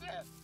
you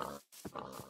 あっ。